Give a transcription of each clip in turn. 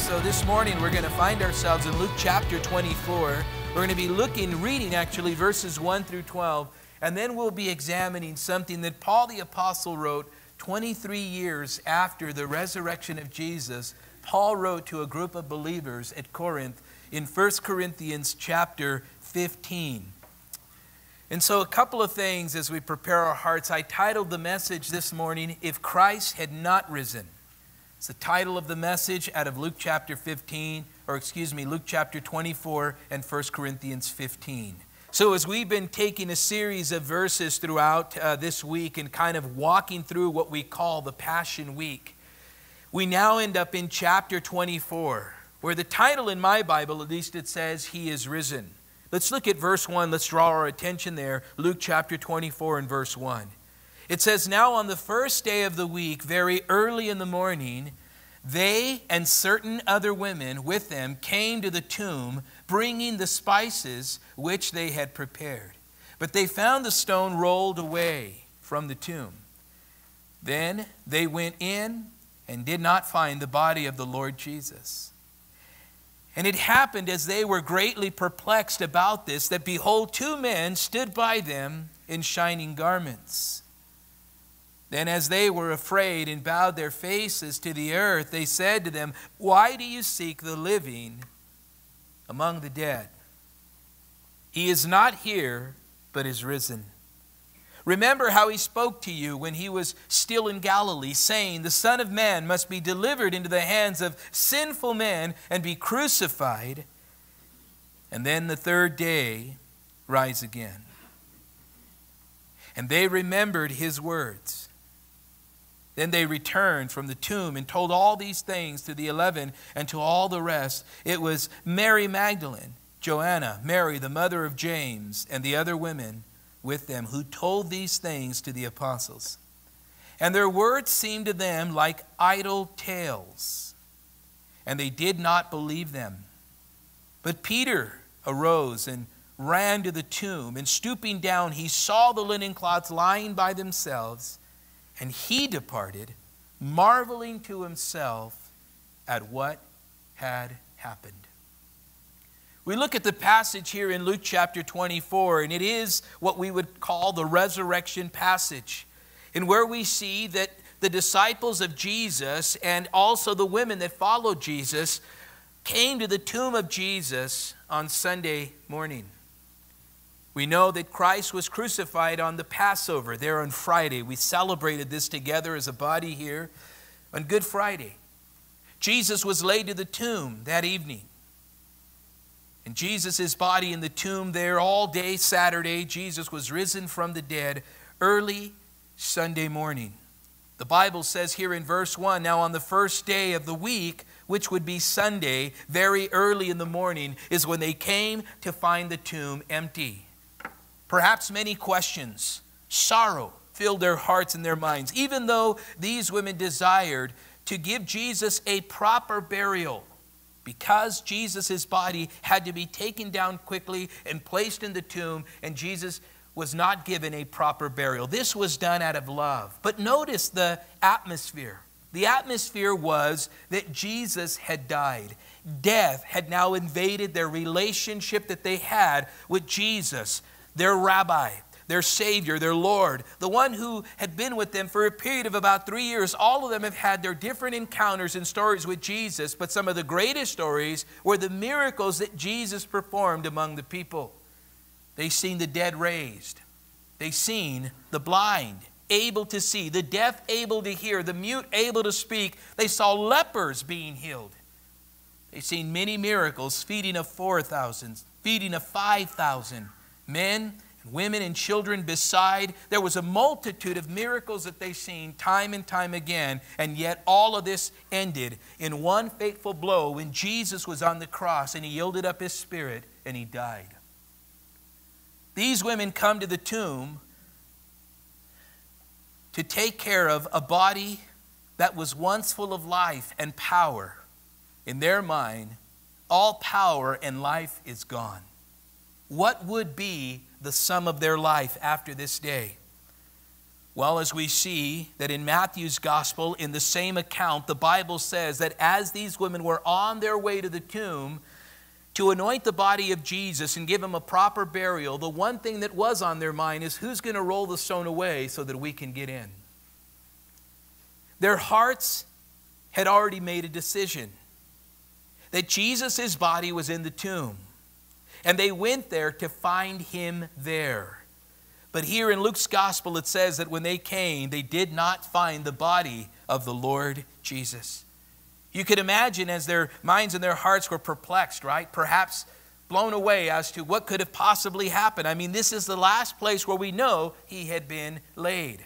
So this morning we're going to find ourselves in Luke chapter 24. We're going to be looking, reading actually verses 1 through 12, and then we'll be examining something that Paul the Apostle wrote 23 years after the resurrection of Jesus. Paul wrote to a group of believers at Corinth in 1 Corinthians chapter 15. And so, a couple of things as we prepare our hearts. I titled the message this morning, If Christ Had Not Risen. It's the title of the message out of Luke chapter 15, or excuse me, Luke chapter 24 and 1 Corinthians 15. So, as we've been taking a series of verses throughout uh, this week and kind of walking through what we call the Passion Week, we now end up in chapter 24, where the title in my Bible, at least it says, He is risen. Let's look at verse 1. Let's draw our attention there. Luke chapter 24 and verse 1. It says, Now on the first day of the week, very early in the morning, they and certain other women with them came to the tomb, bringing the spices which they had prepared. But they found the stone rolled away from the tomb. Then they went in and did not find the body of the Lord Jesus. And it happened as they were greatly perplexed about this that behold, two men stood by them in shining garments. Then, as they were afraid and bowed their faces to the earth, they said to them, Why do you seek the living among the dead? He is not here, but is risen. Remember how he spoke to you when he was still in Galilee, saying, The Son of Man must be delivered into the hands of sinful men and be crucified, and then the third day rise again. And they remembered his words. Then they returned from the tomb and told all these things to the eleven and to all the rest. It was Mary Magdalene, Joanna, Mary, the mother of James, and the other women with them who told these things to the apostles. And their words seemed to them like idle tales, and they did not believe them. But Peter arose and ran to the tomb, and stooping down, he saw the linen cloths lying by themselves and he departed, marveling to himself at what had happened. We look at the passage here in Luke chapter 24, and it is what we would call the resurrection passage, in where we see that the disciples of Jesus and also the women that followed Jesus came to the tomb of Jesus on Sunday morning. We know that Christ was crucified on the Passover there on Friday. We celebrated this together as a body here on Good Friday. Jesus was laid to the tomb that evening. And Jesus' body in the tomb there all day Saturday. Jesus was risen from the dead early Sunday morning. The Bible says here in verse 1 Now, on the first day of the week, which would be Sunday, very early in the morning, is when they came to find the tomb empty. Perhaps many questions, sorrow filled their hearts and their minds, even though these women desired to give Jesus a proper burial. Because Jesus' body had to be taken down quickly and placed in the tomb, and Jesus was not given a proper burial. This was done out of love. But notice the atmosphere. The atmosphere was that Jesus had died. Death had now invaded their relationship that they had with Jesus their rabbi, their Savior, their Lord, the one who had been with them for a period of about three years. All of them have had their different encounters and stories with Jesus, but some of the greatest stories were the miracles that Jesus performed among the people. They seen the dead raised, they seen the blind able to see, the deaf able to hear, the mute able to speak. They saw lepers being healed. They seen many miracles, feeding of 4,000, feeding of 5,000 men and women and children beside. There was a multitude of miracles that they seen time and time again, and yet all of this ended in one fateful blow when Jesus was on the cross and he yielded up his spirit and he died. These women come to the tomb to take care of a body that was once full of life and power. In their mind, all power and life is gone what would be the sum of their life after this day? Well, as we see that in Matthew's gospel, in the same account, the Bible says that as these women were on their way to the tomb to anoint the body of Jesus and give him a proper burial, the one thing that was on their mind is who's going to roll the stone away so that we can get in? Their hearts had already made a decision that Jesus' body was in the tomb. And they went there to find him there. But here in Luke's gospel, it says that when they came, they did not find the body of the Lord Jesus. You could imagine as their minds and their hearts were perplexed, right? Perhaps blown away as to what could have possibly happened. I mean, this is the last place where we know he had been laid.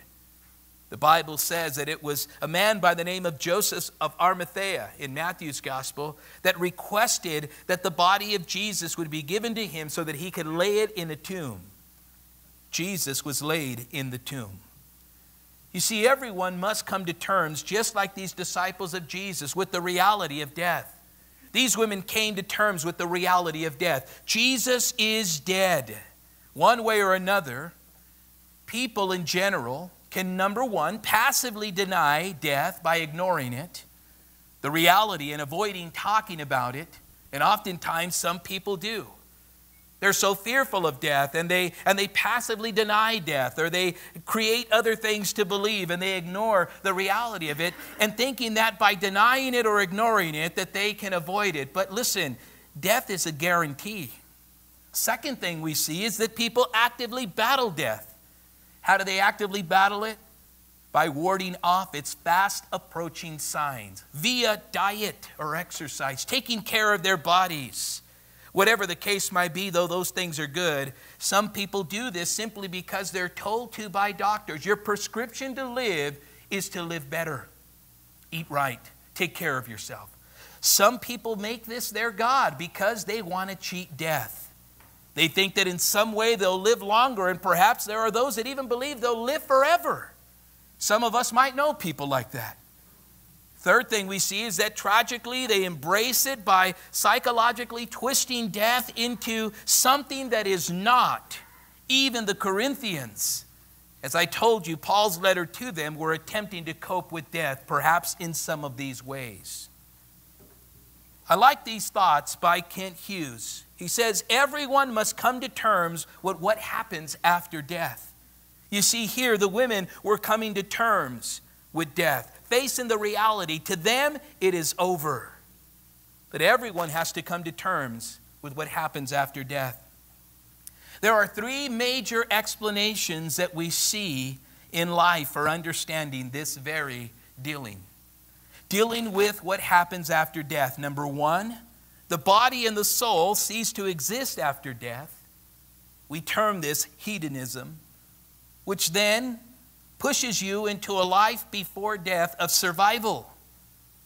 The Bible says that it was a man by the name of Joseph of Arimathea in Matthew's gospel that requested that the body of Jesus would be given to him so that he could lay it in a tomb. Jesus was laid in the tomb. You see, everyone must come to terms, just like these disciples of Jesus, with the reality of death. These women came to terms with the reality of death. Jesus is dead. One way or another, people in general, can, number one, passively deny death by ignoring it, the reality, and avoiding talking about it. And oftentimes, some people do. They're so fearful of death and they, and they passively deny death or they create other things to believe and they ignore the reality of it and thinking that by denying it or ignoring it that they can avoid it. But listen, death is a guarantee. Second thing we see is that people actively battle death. How do they actively battle it? By warding off its fast approaching signs via diet or exercise, taking care of their bodies. Whatever the case might be, though those things are good, some people do this simply because they're told to by doctors. Your prescription to live is to live better, eat right, take care of yourself. Some people make this their God because they want to cheat death. They think that in some way they'll live longer, and perhaps there are those that even believe they'll live forever. Some of us might know people like that. Third thing we see is that tragically they embrace it by psychologically twisting death into something that is not. Even the Corinthians, as I told you, Paul's letter to them were attempting to cope with death, perhaps in some of these ways. I like these thoughts by Kent Hughes. He says, Everyone must come to terms with what happens after death. You see, here the women were coming to terms with death, facing the reality. To them, it is over. But everyone has to come to terms with what happens after death. There are three major explanations that we see in life for understanding this very dealing dealing with what happens after death. Number one, the body and the soul cease to exist after death. We term this hedonism, which then pushes you into a life before death of survival.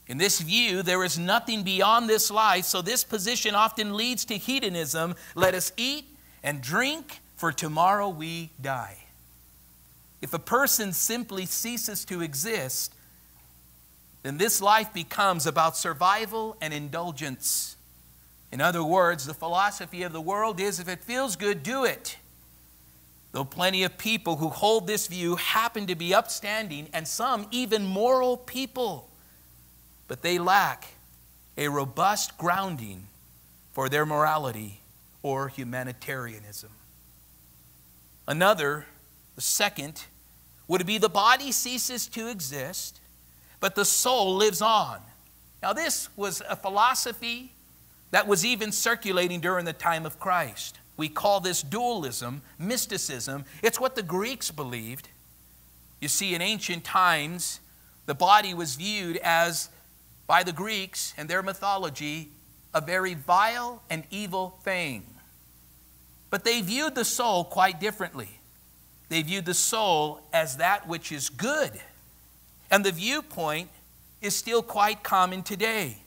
In this view, there is nothing beyond this life, so this position often leads to hedonism. Let us eat and drink, for tomorrow we die. If a person simply ceases to exist, then this life becomes about survival and indulgence. In other words, the philosophy of the world is if it feels good, do it. Though plenty of people who hold this view happen to be upstanding and some even moral people, but they lack a robust grounding for their morality or humanitarianism. Another, the second, would be the body ceases to exist but the soul lives on. Now, this was a philosophy that was even circulating during the time of Christ. We call this dualism, mysticism. It's what the Greeks believed. You see, in ancient times, the body was viewed as, by the Greeks and their mythology, a very vile and evil thing. But they viewed the soul quite differently. They viewed the soul as that which is good and the viewpoint is still quite common today,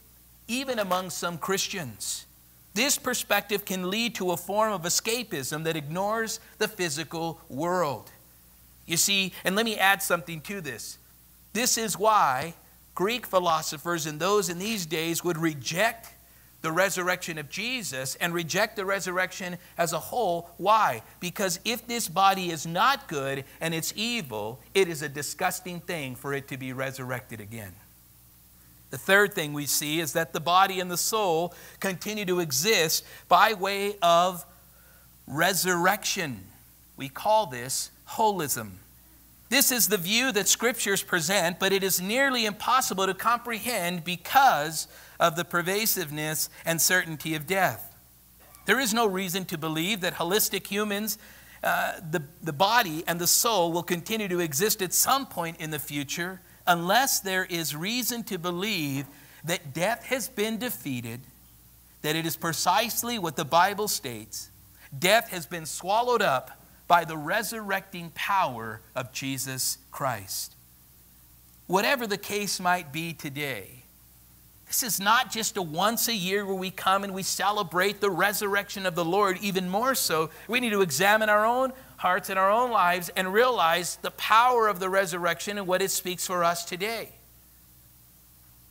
even among some Christians. This perspective can lead to a form of escapism that ignores the physical world. You see, and let me add something to this. This is why Greek philosophers and those in these days would reject the resurrection of Jesus and reject the resurrection as a whole. Why? Because if this body is not good and it's evil, it is a disgusting thing for it to be resurrected again. The third thing we see is that the body and the soul continue to exist by way of resurrection. We call this holism. This is the view that scriptures present, but it is nearly impossible to comprehend because of the pervasiveness and certainty of death. There is no reason to believe that holistic humans, uh, the, the body and the soul, will continue to exist at some point in the future unless there is reason to believe that death has been defeated, that it is precisely what the Bible states death has been swallowed up by the resurrecting power of Jesus Christ. Whatever the case might be today, this is not just a once a year where we come and we celebrate the resurrection of the Lord. Even more so, we need to examine our own hearts and our own lives and realize the power of the resurrection and what it speaks for us today.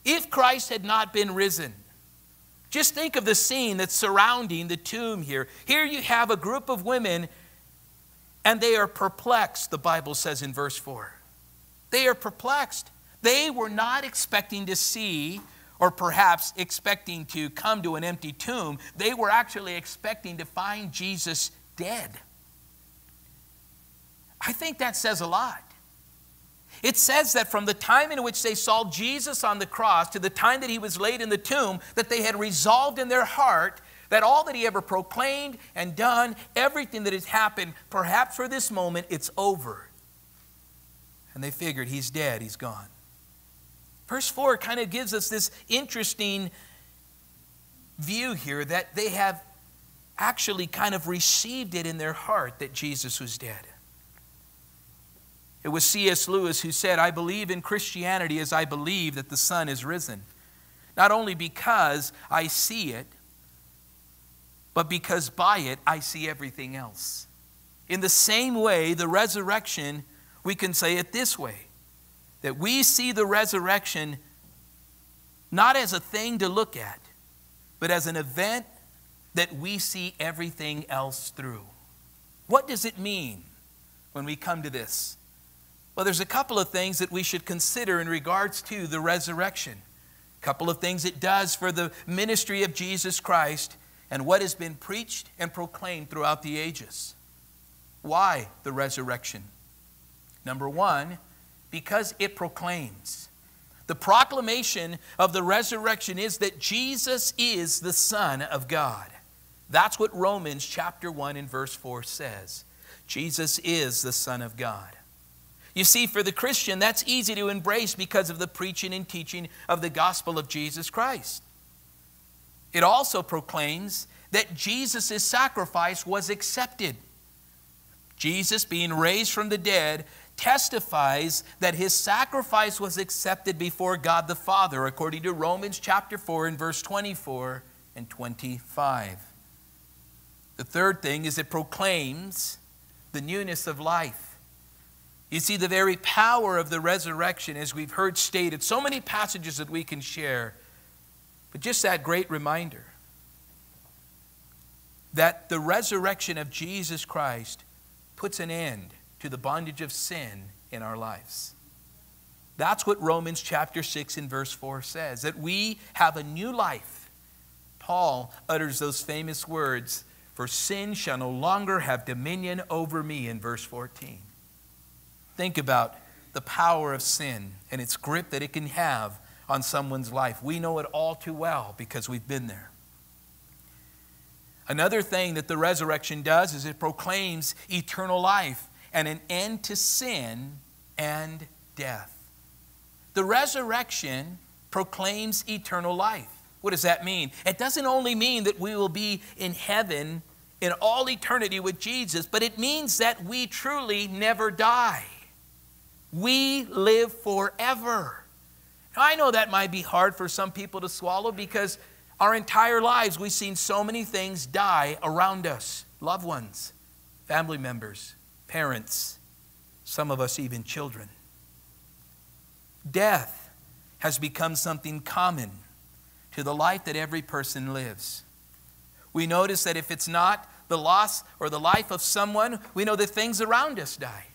If Christ had not been risen, just think of the scene that's surrounding the tomb here. Here you have a group of women, and they are perplexed, the Bible says in verse 4. They are perplexed. They were not expecting to see or perhaps expecting to come to an empty tomb. They were actually expecting to find Jesus dead. I think that says a lot. It says that from the time in which they saw Jesus on the cross to the time that he was laid in the tomb, that they had resolved in their heart that all that he ever proclaimed and done, everything that has happened, perhaps for this moment, it's over. And they figured he's dead, he's gone. Verse 4 kind of gives us this interesting view here that they have actually kind of received it in their heart that Jesus was dead. It was C.S. Lewis who said, I believe in Christianity as I believe that the sun is risen. Not only because I see it, but because by it I see everything else. In the same way, the resurrection, we can say it this way that we see the resurrection not as a thing to look at, but as an event that we see everything else through. What does it mean when we come to this? Well, there's a couple of things that we should consider in regards to the resurrection. A couple of things it does for the ministry of Jesus Christ and what has been preached and proclaimed throughout the ages. Why the resurrection? Number one, because it proclaims. The proclamation of the resurrection is that Jesus is the Son of God. That's what Romans chapter 1 and verse 4 says. Jesus is the Son of God. You see, for the Christian, that's easy to embrace because of the preaching and teaching of the gospel of Jesus Christ. It also proclaims that Jesus' sacrifice was accepted. Jesus, being raised from the dead, testifies that his sacrifice was accepted before God the Father, according to Romans chapter 4 and verse 24 and 25. The third thing is it proclaims the newness of life. You see, the very power of the resurrection, as we've heard stated, so many passages that we can share, but just that great reminder that the resurrection of Jesus Christ puts an end to the bondage of sin in our lives. That's what Romans chapter 6 and verse 4 says that we have a new life. Paul utters those famous words, For sin shall no longer have dominion over me, in verse 14. Think about the power of sin and its grip that it can have on someone's life. We know it all too well because we've been there. Another thing that the resurrection does is it proclaims eternal life and an end to sin and death. The resurrection proclaims eternal life. What does that mean? It doesn't only mean that we will be in heaven in all eternity with Jesus, but it means that we truly never die. We live forever. Now, I know that might be hard for some people to swallow because our entire lives we've seen so many things die around us loved ones, family members, parents, some of us even children. Death has become something common, to the life that every person lives. We notice that if it's not the loss or the life of someone, we know that things around us die.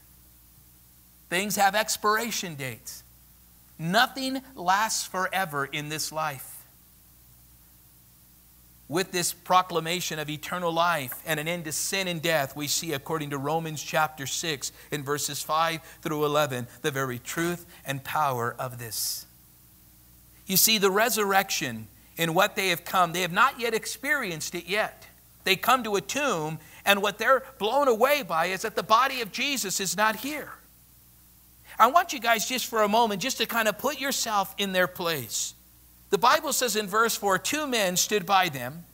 Things have expiration dates. Nothing lasts forever in this life. With this proclamation of eternal life and an end to sin and death, we see, according to Romans chapter 6, in verses 5 through 11, the very truth and power of this. You see, the resurrection in what they have come, they have not yet experienced it yet. They come to a tomb, and what they're blown away by is that the body of Jesus is not here. I want you guys just for a moment just to kind of put yourself in their place. The Bible says in verse 4 two men stood by them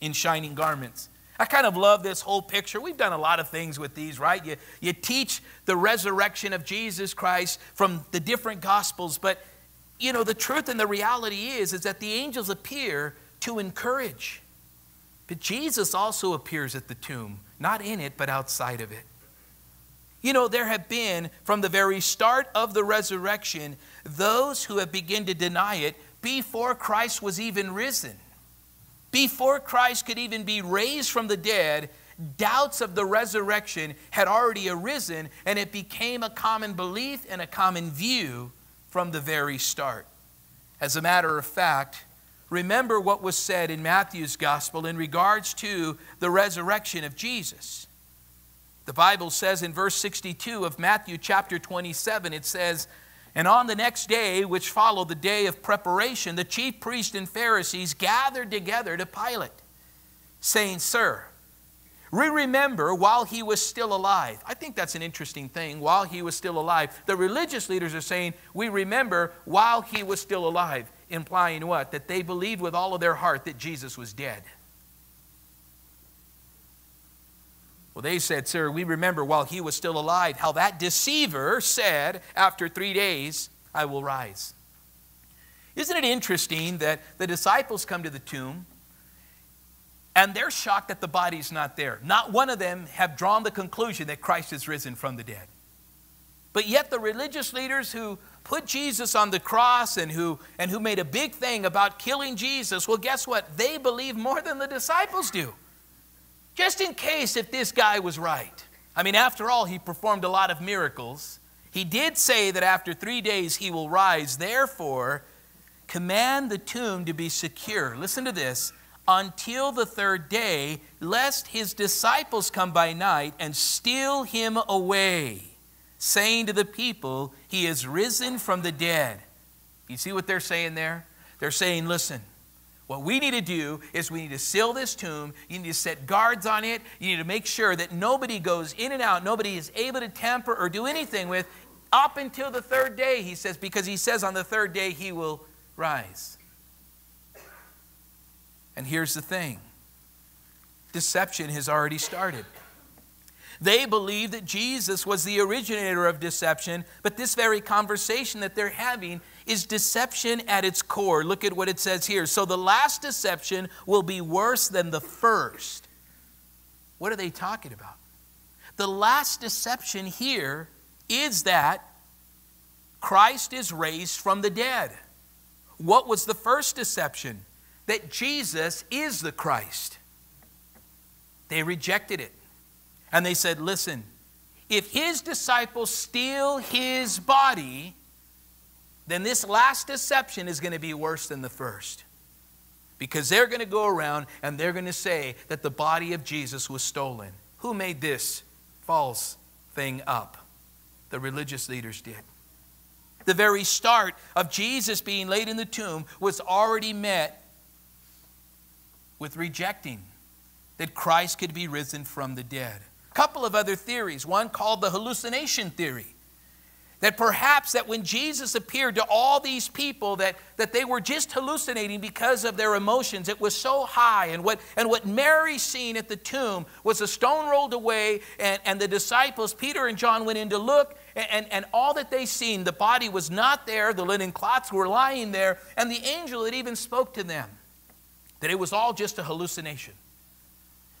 in shining garments. I kind of love this whole picture. We've done a lot of things with these, right? You, you teach the resurrection of Jesus Christ from the different gospels, but you know, the truth and the reality is, is that the angels appear to encourage. But Jesus also appears at the tomb, not in it, but outside of it. You know, there have been, from the very start of the resurrection, those who have begun to deny it before Christ was even risen. Before Christ could even be raised from the dead, doubts of the resurrection had already arisen, and it became a common belief and a common view from the very start. As a matter of fact, remember what was said in Matthew's gospel in regards to the resurrection of Jesus. The Bible says in verse 62 of Matthew chapter 27, it says, And on the next day, which followed the day of preparation, the chief priests and Pharisees gathered together to Pilate, saying, Sir, we remember while he was still alive. I think that's an interesting thing. While he was still alive. The religious leaders are saying, We remember while he was still alive, implying what? That they believed with all of their heart that Jesus was dead. Well, they said, Sir, we remember while he was still alive how that deceiver said, After three days, I will rise. Isn't it interesting that the disciples come to the tomb and they're shocked that the body's not there? Not one of them have drawn the conclusion that Christ is risen from the dead. But yet, the religious leaders who put Jesus on the cross and who, and who made a big thing about killing Jesus, well, guess what? They believe more than the disciples do. Just in case if this guy was right. I mean, after all, he performed a lot of miracles. He did say that after three days he will rise. Therefore, command the tomb to be secure. Listen to this until the third day, lest his disciples come by night and steal him away, saying to the people, He is risen from the dead. You see what they're saying there? They're saying, Listen, what we need to do is we need to seal this tomb. You need to set guards on it. You need to make sure that nobody goes in and out, nobody is able to tamper or do anything with up until the third day, he says, because he says on the third day he will rise. And here's the thing deception has already started. They believe that Jesus was the originator of deception, but this very conversation that they're having is deception at its core. Look at what it says here. So the last deception will be worse than the first. What are they talking about? The last deception here is that Christ is raised from the dead. What was the first deception? That Jesus is the Christ. They rejected it. And they said, Listen, if his disciples steal his body, then this last deception is going to be worse than the first. Because they're going to go around and they're going to say that the body of Jesus was stolen. Who made this false thing up? The religious leaders did. The very start of Jesus being laid in the tomb was already met with rejecting that Christ could be risen from the dead. A couple of other theories, one called the hallucination theory that perhaps that when jesus appeared to all these people that, that they were just hallucinating because of their emotions. It was so high. And what, and what mary seen at the tomb was a stone rolled away and, and the disciples peter and john went in to look and, and, and all that they seen the body was not there. The linen cloths were lying there. And the angel had even spoke to them that it was all just a hallucination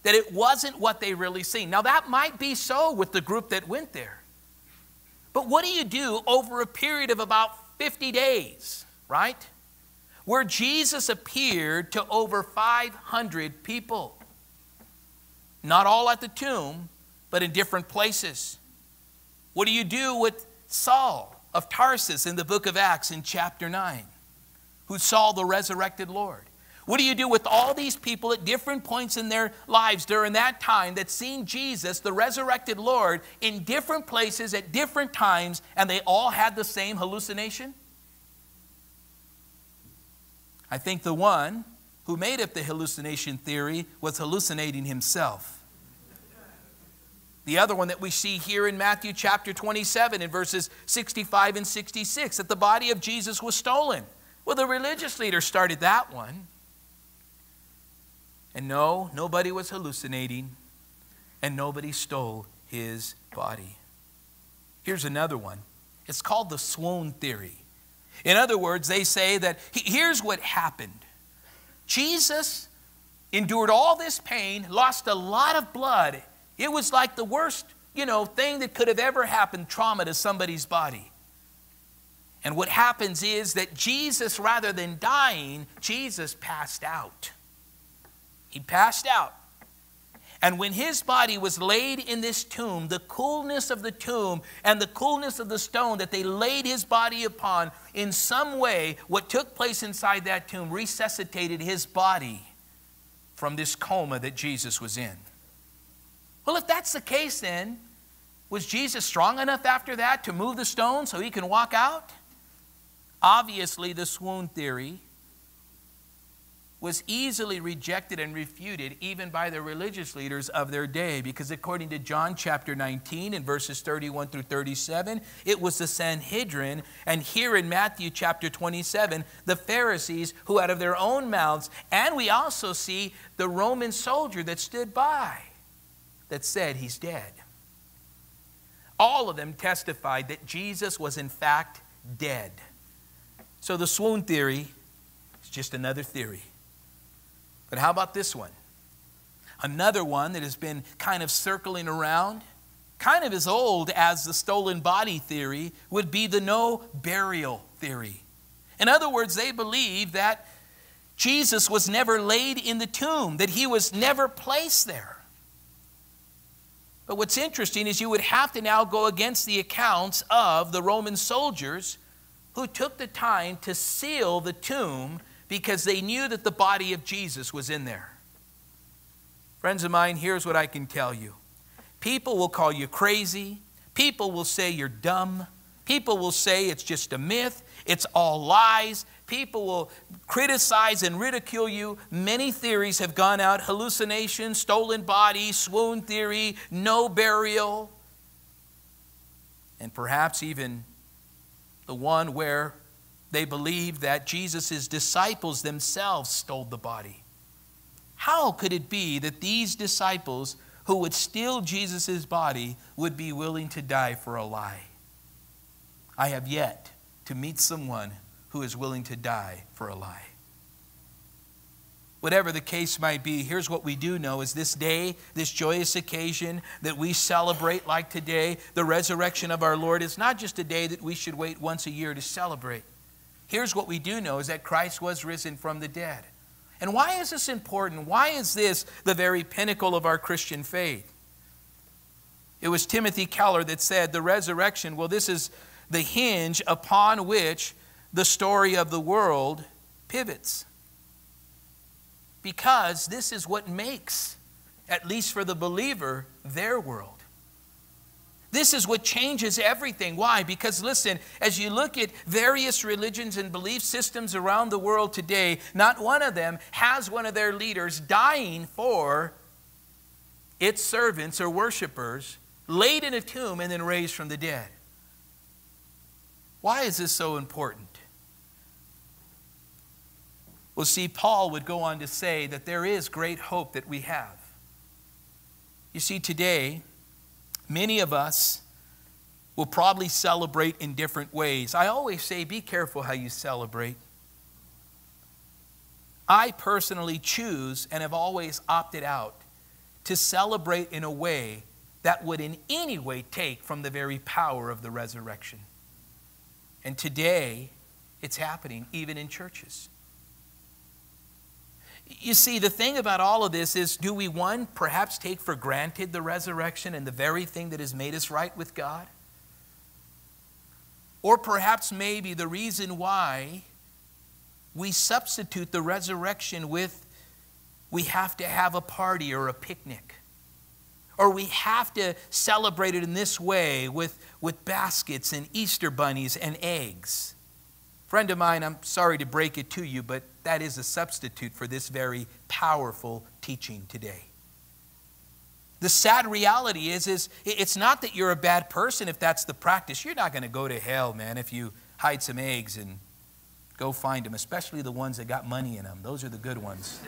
that it wasn't what they really seen. Now that might be so with the group that went there but what do you do over a period of about 50 days, right? where Jesus appeared to over 500 people. Not all at the tomb, but in different places. What do you do with Saul of Tarsus in the book of Acts in chapter 9, who saw the resurrected Lord? What do you do with all these people at different points in their lives during that time that seen Jesus, the resurrected Lord, in different places at different times, and they all had the same hallucination? I think the one who made up the hallucination theory was hallucinating himself. The other one that we see here in Matthew chapter 27 in verses 65 and 66 that the body of Jesus was stolen. Well, the religious leader started that one. And no, nobody was hallucinating, and nobody stole his body. Here's another one it's called the swoon theory. In other words, they say that here's what happened Jesus endured all this pain, lost a lot of blood. It was like the worst, you know, thing that could have ever happened, trauma to somebody's body. And what happens is that Jesus, rather than dying, Jesus passed out. He passed out. And when his body was laid in this tomb, the coolness of the tomb and the coolness of the stone that they laid his body upon, in some way, what took place inside that tomb resuscitated his body from this coma that Jesus was in. Well, if that's the case, then, was Jesus strong enough after that to move the stone so he can walk out? Obviously, the swoon theory was easily rejected and refuted even by the religious leaders of their day because according to John chapter 19 and verses 31 through 37 it was the Sanhedrin. And here in Matthew chapter 27 the Pharisees who out of their own mouths and we also see the Roman soldier that stood by that said he's dead. All of them testified that Jesus was in fact dead. So the swoon theory is just another theory but how about this one? Another one that has been kind of circling around, kind of as old as the stolen body theory, would be the no burial theory. In other words, they believe that Jesus was never laid in the tomb, that he was never placed there. But what's interesting is you would have to now go against the accounts of the Roman soldiers who took the time to seal the tomb because they knew that the body of Jesus was in there. Friends of mine, here's what I can tell you people will call you crazy, people will say you're dumb, people will say it's just a myth, it's all lies. People will criticize and ridicule you. Many theories have gone out hallucination, stolen body, swoon theory, no burial, and perhaps even the one where they believed that Jesus' disciples themselves stole the body. How could it be that these disciples who would steal Jesus' body would be willing to die for a lie? I have yet to meet someone who is willing to die for a lie. Whatever the case might be, here's what we do know is this day, this joyous occasion that we celebrate like today, the resurrection of our Lord, is not just a day that we should wait once a year to celebrate. Here's what we do know is that Christ was risen from the dead. And why is this important? Why is this the very pinnacle of our Christian faith? It was Timothy Keller that said, The resurrection, well, this is the hinge upon which the story of the world pivots. Because this is what makes, at least for the believer, their world. This is what changes everything. Why? Because listen, as you look at various religions and belief systems around the world today, not one of them has one of their leaders dying for its servants or worshipers, laid in a tomb and then raised from the dead. Why is this so important? Well, see, Paul would go on to say that there is great hope that we have. You see, today, Many of us will probably celebrate in different ways. I always say, be careful how you celebrate. I personally choose and have always opted out to celebrate in a way that would in any way take from the very power of the resurrection. And today, it's happening even in churches. You see, the thing about all of this is do we, one, perhaps take for granted the resurrection and the very thing that has made us right with God? Or perhaps maybe the reason why we substitute the resurrection with we have to have a party or a picnic. Or we have to celebrate it in this way with, with baskets and Easter bunnies and eggs. Friend of mine, I'm sorry to break it to you, but that is a substitute for this very powerful teaching today. The sad reality is, is it's not that you're a bad person if that's the practice. You're not going to go to hell, man, if you hide some eggs and go find them, especially the ones that got money in them. Those are the good ones.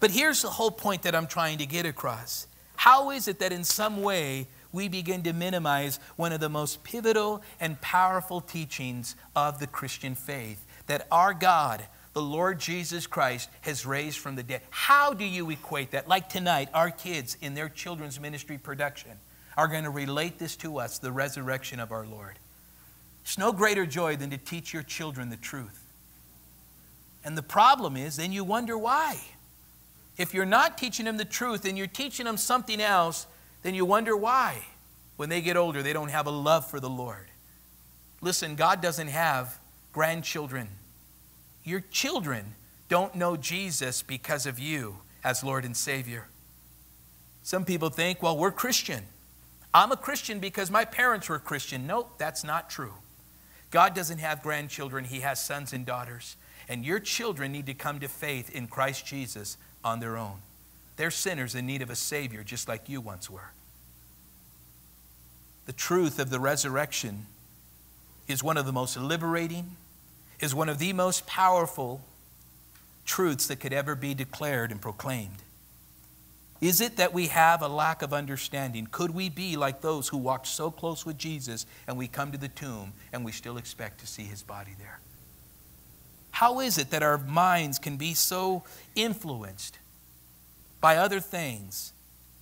but here's the whole point that I'm trying to get across. How is it that in some way we begin to minimize one of the most pivotal and powerful teachings of the Christian faith? That our God, the Lord Jesus Christ has raised from the dead. How do you equate that? Like tonight, our kids in their children's ministry production are going to relate this to us the resurrection of our Lord. It's no greater joy than to teach your children the truth. And the problem is, then you wonder why. If you're not teaching them the truth and you're teaching them something else, then you wonder why. When they get older, they don't have a love for the Lord. Listen, God doesn't have grandchildren. Your children don't know Jesus because of you as Lord and Savior. Some people think, well, we're Christian. I'm a Christian because my parents were Christian. Nope, that's not true. God doesn't have grandchildren, He has sons and daughters. And your children need to come to faith in Christ Jesus on their own. They're sinners in need of a Savior, just like you once were. The truth of the resurrection is one of the most liberating is one of the most powerful truths that could ever be declared and proclaimed. Is it that we have a lack of understanding? Could we be like those who walked so close with Jesus and we come to the tomb and we still expect to see his body there? How is it that our minds can be so influenced by other things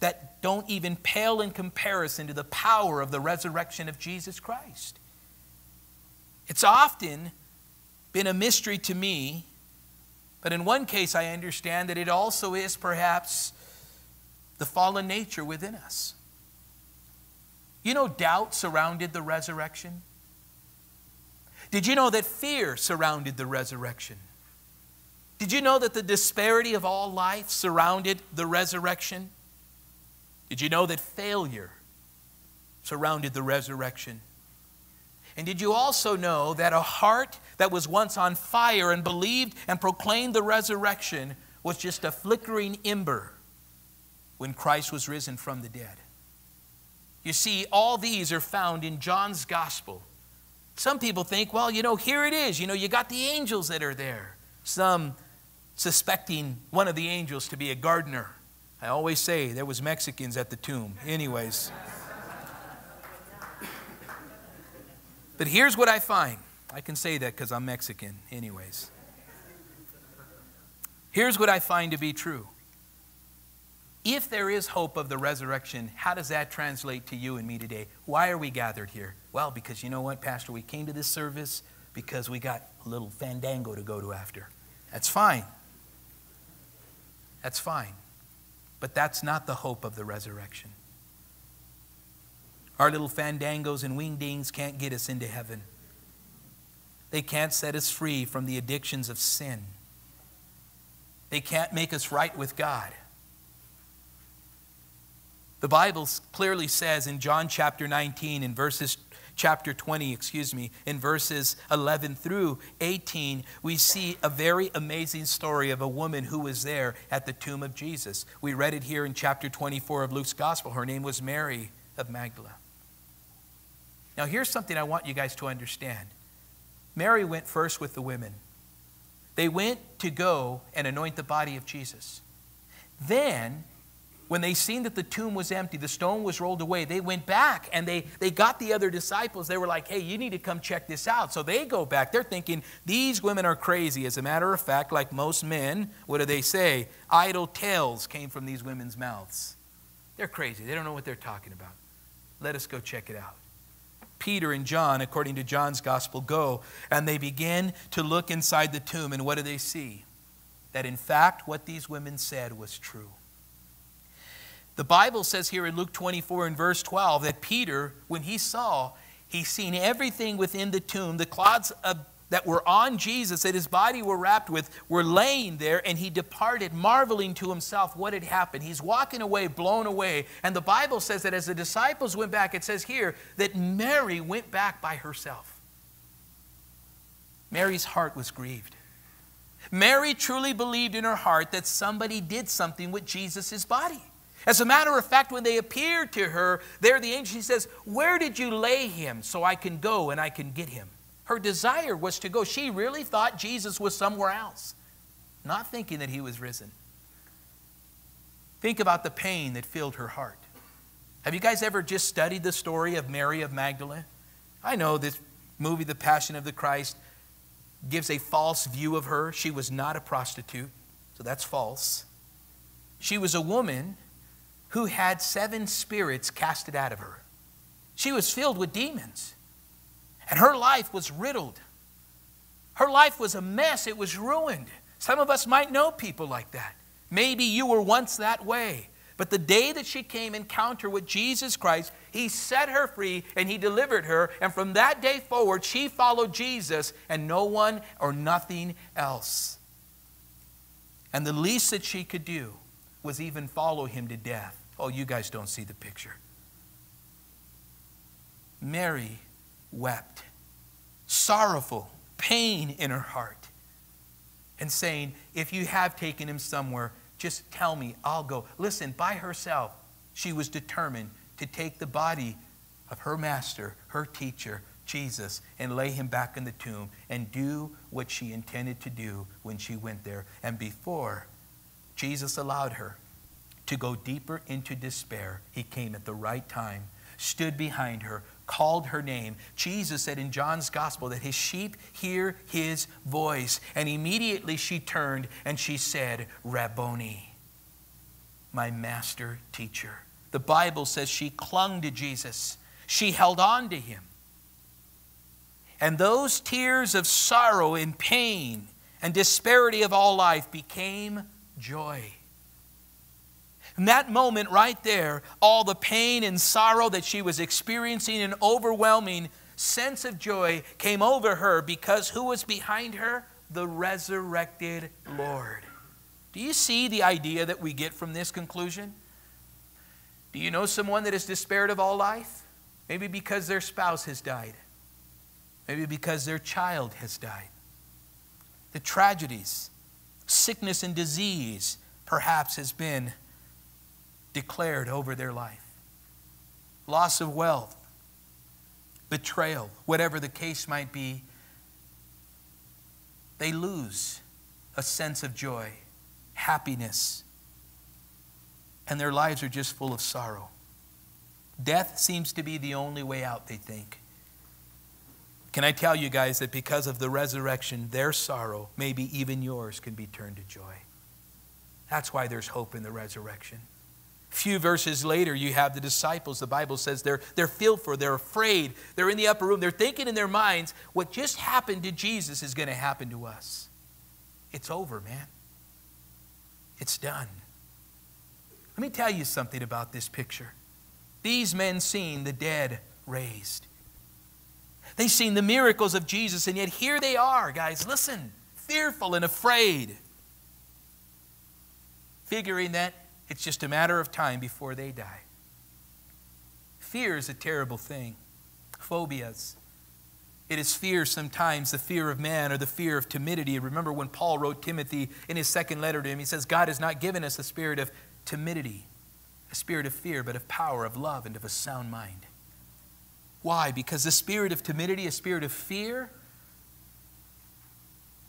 that don't even pale in comparison to the power of the resurrection of Jesus Christ? It's often been a mystery to me. But in one case, I understand that it also is perhaps the fallen nature within us. You know, doubt surrounded the resurrection. Did you know that fear surrounded the resurrection? Did you know that the disparity of all life surrounded the resurrection? Did you know that failure surrounded the resurrection? And did you also know that a heart that was once on fire and believed and proclaimed the resurrection was just a flickering ember when Christ was risen from the dead? You see, all these are found in John's gospel. Some people think, well, you know, here it is. You know, you got the angels that are there. Some suspecting one of the angels to be a gardener. I always say there was Mexicans at the tomb. Anyways. But here's what I find. I can say that because I'm Mexican, anyways. Here's what I find to be true. If there is hope of the resurrection, how does that translate to you and me today? Why are we gathered here? Well, because you know what, Pastor? We came to this service because we got a little fandango to go to after. That's fine. That's fine. But that's not the hope of the resurrection. Our little fandangos and wingdings can't get us into heaven. They can't set us free from the addictions of sin. They can't make us right with God. The Bible clearly says in John chapter 19, in verses chapter 20, excuse me, in verses 11 through 18, we see a very amazing story of a woman who was there at the tomb of Jesus. We read it here in chapter 24 of Luke's gospel. Her name was Mary of Magdala. Now, here's something I want you guys to understand Mary went first with the women. They went to go and anoint the body of Jesus. Then, when they seen that the tomb was empty, the stone was rolled away, they went back and they, they got the other disciples. They were like, hey, you need to come check this out. So they go back. They're thinking, these women are crazy. As a matter of fact, like most men, what do they say? Idle tales came from these women's mouths. They're crazy. They don't know what they're talking about. Let us go check it out. Peter and John, according to John's gospel, go and they begin to look inside the tomb. And what do they see? That in fact, what these women said was true. The Bible says here in Luke 24 and verse 12 that Peter, when he saw, he seen everything within the tomb, the cloths of that were on Jesus, that his body were wrapped with, were laying there, and he departed, marveling to himself what had happened. He's walking away, blown away. And the Bible says that as the disciples went back, it says here that Mary went back by herself. Mary's heart was grieved. Mary truly believed in her heart that somebody did something with Jesus' body. As a matter of fact, when they appeared to her, there the angel she says, Where did you lay him so I can go and I can get him? Her desire was to go. She really thought Jesus was somewhere else, not thinking that he was risen. Think about the pain that filled her heart. Have you guys ever just studied the story of Mary of Magdalene? I know this movie, The Passion of the Christ, gives a false view of her. She was not a prostitute, so that's false. She was a woman who had seven spirits casted out of her. She was filled with demons. And her life was riddled. Her life was a mess, it was ruined. Some of us might know people like that. Maybe you were once that way. But the day that she came encounter with Jesus Christ, he set her free and he delivered her. And from that day forward, she followed Jesus and no one or nothing else. And the least that she could do was even follow him to death. Oh, you guys don't see the picture. Mary wept, sorrowful, pain in her heart, and saying, If you have taken him somewhere, just tell me, I'll go. Listen, by herself, she was determined to take the body of her master, her teacher, Jesus, and lay him back in the tomb and do what she intended to do when she went there. And before Jesus allowed her to go deeper into despair, he came at the right time, stood behind her, called her name. Jesus said in John's gospel that his sheep hear his voice. And immediately she turned and she said, Rabboni, my master teacher. The Bible says she clung to Jesus, she held on to him. And those tears of sorrow and pain and disparity of all life became joy. In that moment, right there, all the pain and sorrow that she was experiencing, an overwhelming sense of joy came over her because who was behind her? The resurrected Lord. Do you see the idea that we get from this conclusion? Do you know someone that is despaired of all life? Maybe because their spouse has died. Maybe because their child has died. The tragedies, sickness, and disease perhaps has been declared over their life. Loss of wealth, betrayal, whatever the case might be, they lose a sense of joy, happiness, and their lives are just full of sorrow. Death seems to be the only way out, they think. Can I tell you guys that because of the resurrection, their sorrow, maybe even yours, can be turned to joy? That's why there's hope in the resurrection few verses later, you have the disciples. The Bible says they're, they're fearful, they're afraid, they're in the upper room, they're thinking in their minds, what just happened to Jesus is going to happen to us. It's over, man. It's done. Let me tell you something about this picture. These men seen the dead raised. They've seen the miracles of Jesus, and yet here they are, guys, listen, fearful and afraid, figuring that it's just a matter of time before they die. Fear is a terrible thing. Phobias. It is fear sometimes, the fear of man or the fear of timidity. Remember when Paul wrote Timothy in his second letter to him, he says, God has not given us a spirit of timidity, a spirit of fear, but of power, of love, and of a sound mind. Why? Because the spirit of timidity, a spirit of fear,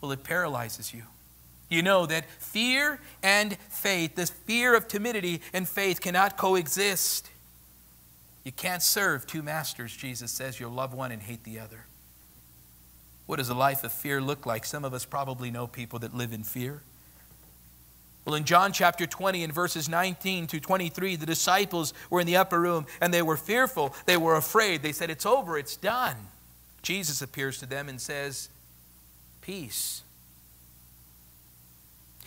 well, it paralyzes you. You know that fear and faith, the fear of timidity and faith cannot coexist. You can't serve two masters, Jesus says. You'll love one and hate the other. What does a life of fear look like? Some of us probably know people that live in fear. Well, in John chapter 20, in verses 19 to 23, the disciples were in the upper room and they were fearful. They were afraid. They said, It's over, it's done. Jesus appears to them and says, Peace.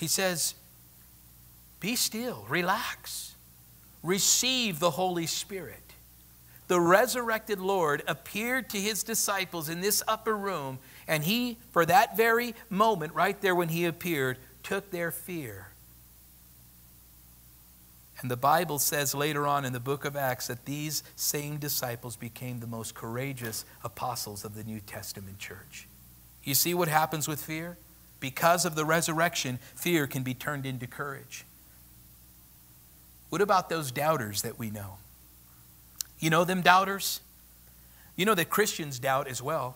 He says, Be still, relax, receive the Holy Spirit. The resurrected Lord appeared to his disciples in this upper room, and he, for that very moment, right there when he appeared, took their fear and the Bible says later on in the book of Acts that these same disciples became the most courageous apostles of the New Testament church. You see what happens with fear? Because of the resurrection, fear can be turned into courage. What about those doubters that we know? You know them doubters? You know that Christians doubt as well.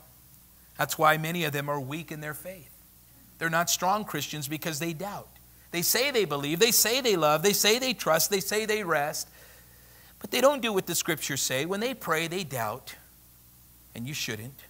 That's why many of them are weak in their faith. They're not strong Christians because they doubt. They say they believe, they say they love, they say they trust, they say they rest, but they don't do what the scriptures say. When they pray, they doubt, and you shouldn't.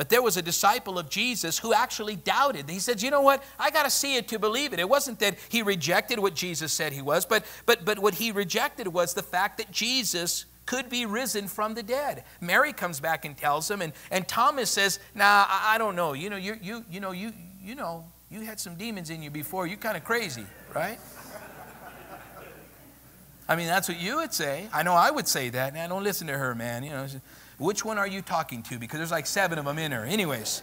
But there was a disciple of Jesus who actually doubted. He said, You know what? I got to see it to believe it. It wasn't that he rejected what Jesus said he was, but, but, but what he rejected was the fact that Jesus could be risen from the dead. Mary comes back and tells him, and, and Thomas says, Nah, I, I don't know. You know, you, you, you know, you, you know, you had some demons in you before. You're kind of crazy, right? I mean, that's what you would say. I know I would say that. Now, don't listen to her, man. You know, which one are you talking to? Because there's like seven of them in her. Anyways.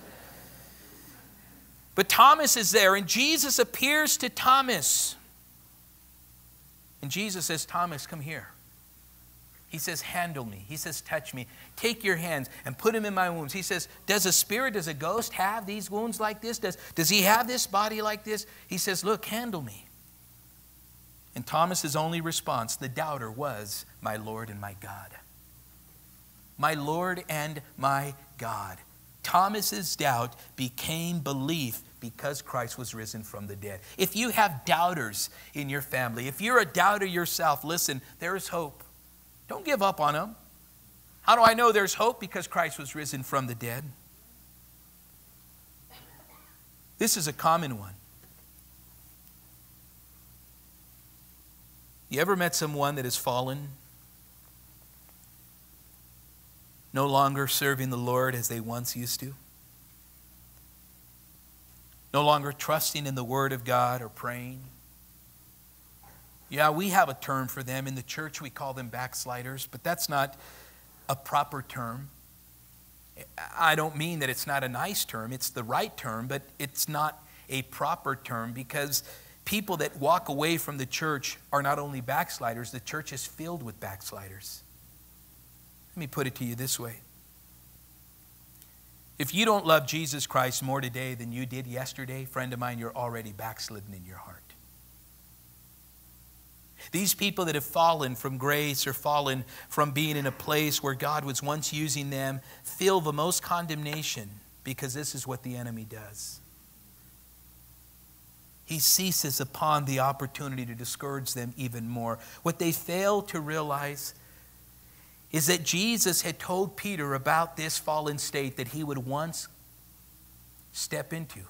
But Thomas is there, and Jesus appears to Thomas. And Jesus says, Thomas, come here. He says, Handle me. He says, Touch me. Take your hands and put them in my wounds. He says, Does a spirit, does a ghost have these wounds like this? Does, does he have this body like this? He says, Look, handle me. And Thomas's only response, the doubter, was, My Lord and my God. My Lord and my God. Thomas's doubt became belief because Christ was risen from the dead. If you have doubters in your family, if you're a doubter yourself, listen, there is hope. Don't give up on them. How do I know there's hope? Because Christ was risen from the dead. This is a common one. You ever met someone that has fallen? No longer serving the Lord as they once used to? No longer trusting in the Word of God or praying? Yeah, we have a term for them. In the church, we call them backsliders, but that's not a proper term. I don't mean that it's not a nice term, it's the right term, but it's not a proper term because people that walk away from the church are not only backsliders, the church is filled with backsliders. Let me put it to you this way. If you don't love Jesus Christ more today than you did yesterday, friend of mine, you're already backslidden in your heart. These people that have fallen from grace or fallen from being in a place where God was once using them feel the most condemnation because this is what the enemy does. He seizes upon the opportunity to discourage them even more. What they fail to realize is that Jesus had told Peter about this fallen state that he would once step into.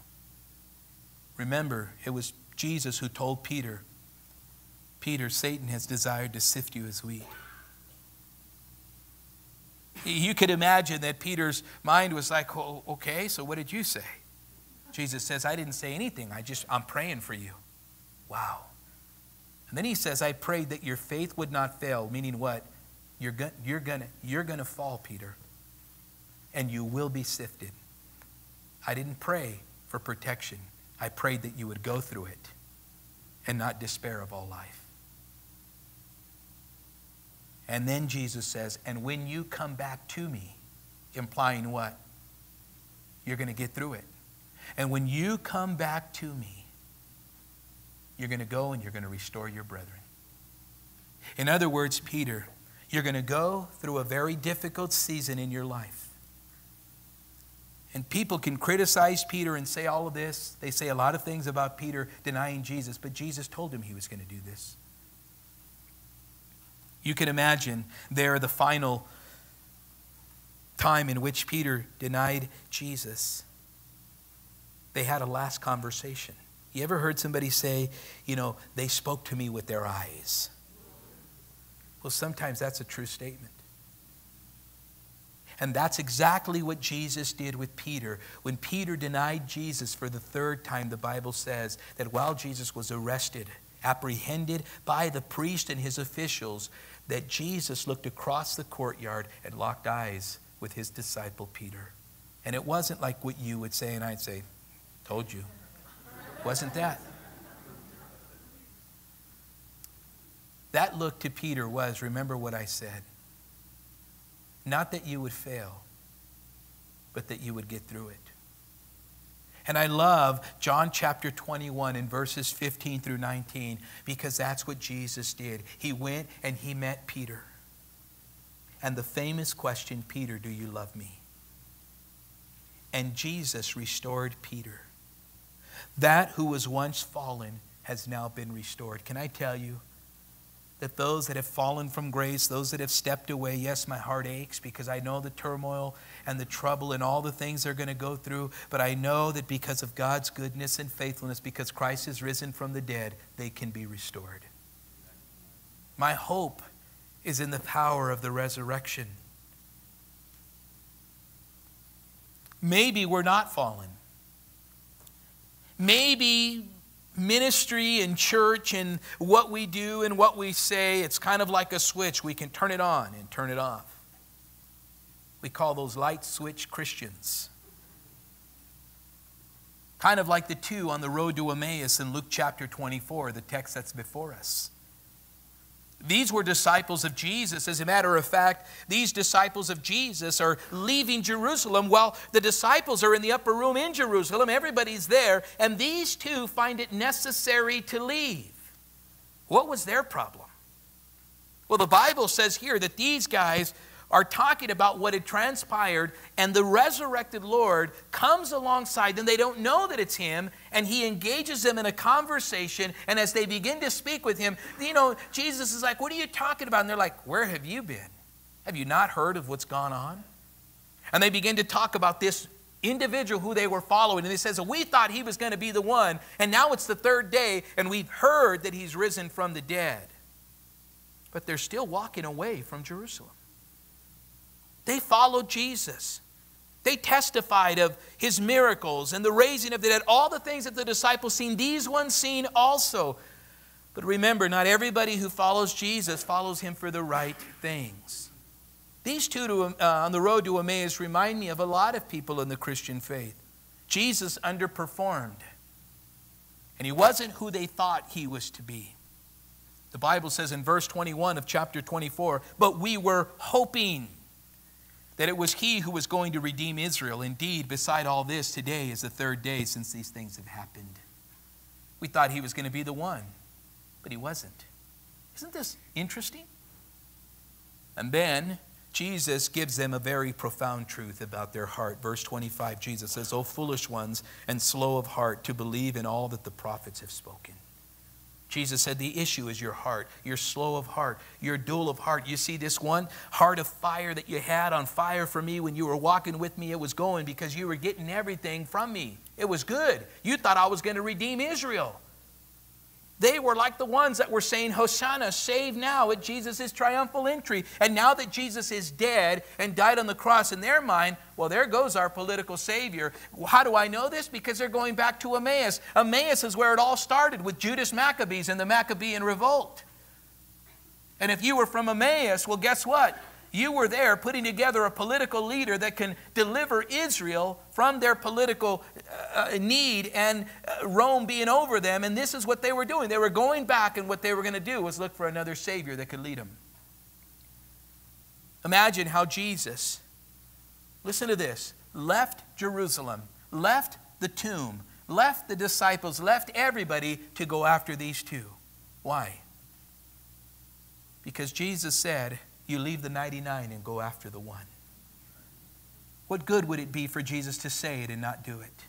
Remember, it was Jesus who told Peter Peter, Satan has desired to sift you as wheat. You could imagine that Peter's mind was like, oh, okay, so what did you say? Jesus says, I didn't say anything. I just, I'm praying for you. Wow. And then he says, I prayed that your faith would not fail, meaning what? You're, go- you're going you're to fall, Peter, and you will be sifted. I didn't pray for protection. I prayed that you would go through it and not despair of all life. And then Jesus says, And when you come back to me, implying what? You're going to get through it. And when you come back to me, you're going to go and you're going to restore your brethren. In other words, Peter, you're going to go through a very difficult season in your life. And people can criticize Peter and say all of this. They say a lot of things about Peter denying Jesus, but Jesus told him he was going to do this. You can imagine there the final time in which Peter denied Jesus. They had a last conversation. You ever heard somebody say, you know, they spoke to me with their eyes? Well, sometimes that's a true statement. And that's exactly what Jesus did with Peter. When Peter denied Jesus for the third time, the Bible says that while Jesus was arrested, apprehended by the priest and his officials, that Jesus looked across the courtyard and locked eyes with his disciple Peter. And it wasn't like what you would say and I'd say, told you. Wasn't that? That look to Peter was, remember what I said. Not that you would fail, but that you would get through it. And I love John chapter 21 in verses 15 through 19 because that's what Jesus did. He went and he met Peter. And the famous question, Peter, do you love me? And Jesus restored Peter. That who was once fallen has now been restored. Can I tell you? That those that have fallen from grace, those that have stepped away, yes, my heart aches because I know the turmoil and the trouble and all the things they're going to go through, but I know that because of God's goodness and faithfulness, because Christ is risen from the dead, they can be restored. My hope is in the power of the resurrection. Maybe we're not fallen. Maybe ministry and church and what we do and what we say, it's kind of like a switch. We can turn it on and turn it off. We call those light switch Christians. Kind of like the two on the road to Emmaus in Luke chapter 24, the text that's before us. These were disciples of Jesus. As a matter of fact, these disciples of Jesus are leaving Jerusalem while the disciples are in the upper room in Jerusalem. Everybody's there, and these two find it necessary to leave. What was their problem? Well, the Bible says here that these guys are talking about what had transpired, and the resurrected Lord comes alongside them. They don't know that it's Him, and He engages them in a conversation. And as they begin to speak with Him, you know, Jesus is like, What are you talking about? And they're like, Where have you been? Have you not heard of what's gone on? And they begin to talk about this individual who they were following. And he says, We thought he was going to be the one, and now it's the third day, and we've heard that he's risen from the dead. But they're still walking away from Jerusalem. They followed Jesus. They testified of his miracles and the raising of the dead, all the things that the disciples seen, these ones seen also. But remember, not everybody who follows Jesus follows him for the right things. These two to, uh, on the road to Emmaus remind me of a lot of people in the Christian faith. Jesus underperformed, and he wasn't who they thought he was to be. The Bible says in verse 21 of chapter 24, but we were hoping that it was he who was going to redeem Israel. Indeed, beside all this, today is the third day since these things have happened. We thought he was going to be the one, but he wasn't. Isn't this interesting? And then Jesus gives them a very profound truth about their heart. Verse 25, Jesus says, O foolish ones and slow of heart to believe in all that the prophets have spoken. Jesus said, The issue is your heart. You're slow of heart. You're dull of heart. You see, this one heart of fire that you had on fire for me when you were walking with me, it was going because you were getting everything from me. It was good. You thought I was going to redeem Israel. They were like the ones that were saying, Hosanna, save now at Jesus' triumphal entry. And now that Jesus is dead and died on the cross in their mind, well, there goes our political Savior. How do I know this? Because they're going back to Emmaus. Emmaus is where it all started with Judas Maccabees and the Maccabean revolt. And if you were from Emmaus, well, guess what? You were there putting together a political leader that can deliver Israel from their political uh, uh, need and uh, Rome being over them. And this is what they were doing. They were going back, and what they were going to do was look for another Savior that could lead them. Imagine how Jesus, listen to this, left Jerusalem, left the tomb, left the disciples, left everybody to go after these two. Why? Because Jesus said, you leave the 99 and go after the one. What good would it be for Jesus to say it and not do it?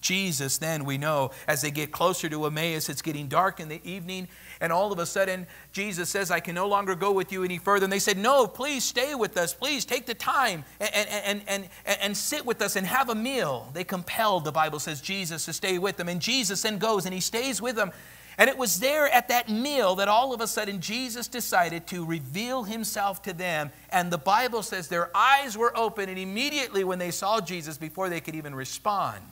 Jesus, then we know, as they get closer to Emmaus, it's getting dark in the evening, and all of a sudden, Jesus says, I can no longer go with you any further. And they said, No, please stay with us. Please take the time and, and, and, and, and sit with us and have a meal. They compelled, the Bible says, Jesus to stay with them. And Jesus then goes and he stays with them. And it was there at that meal that all of a sudden Jesus decided to reveal himself to them. And the Bible says their eyes were open, and immediately when they saw Jesus, before they could even respond,